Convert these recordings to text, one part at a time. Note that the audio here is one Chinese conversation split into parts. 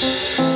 Música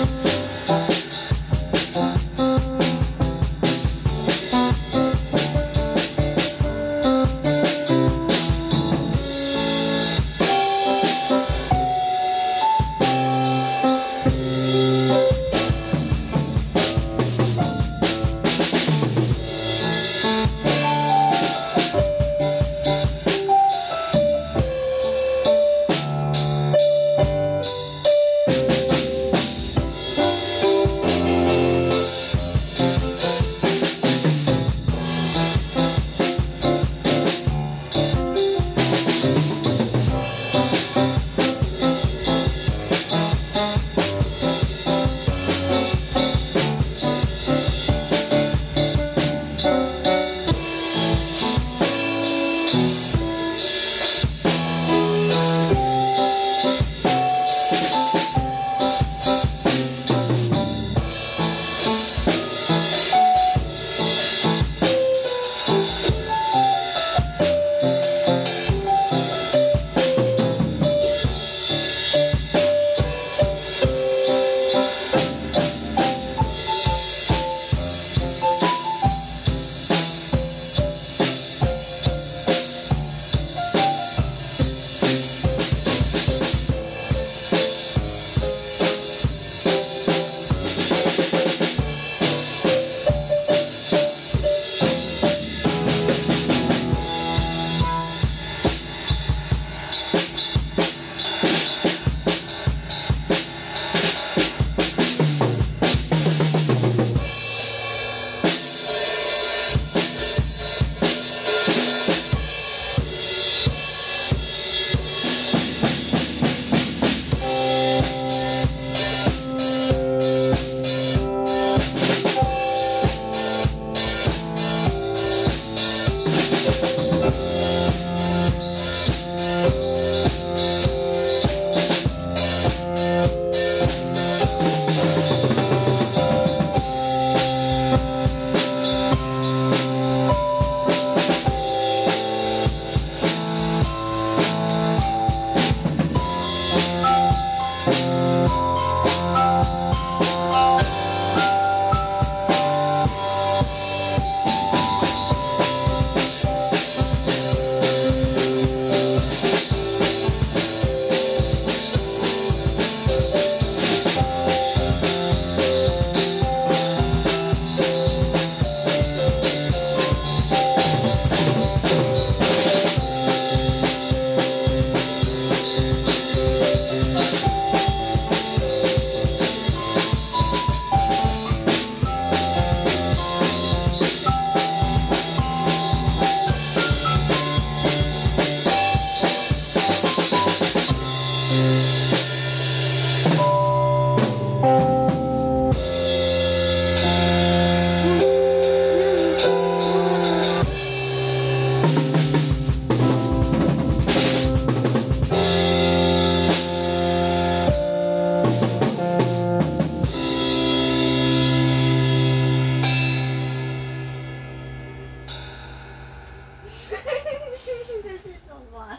好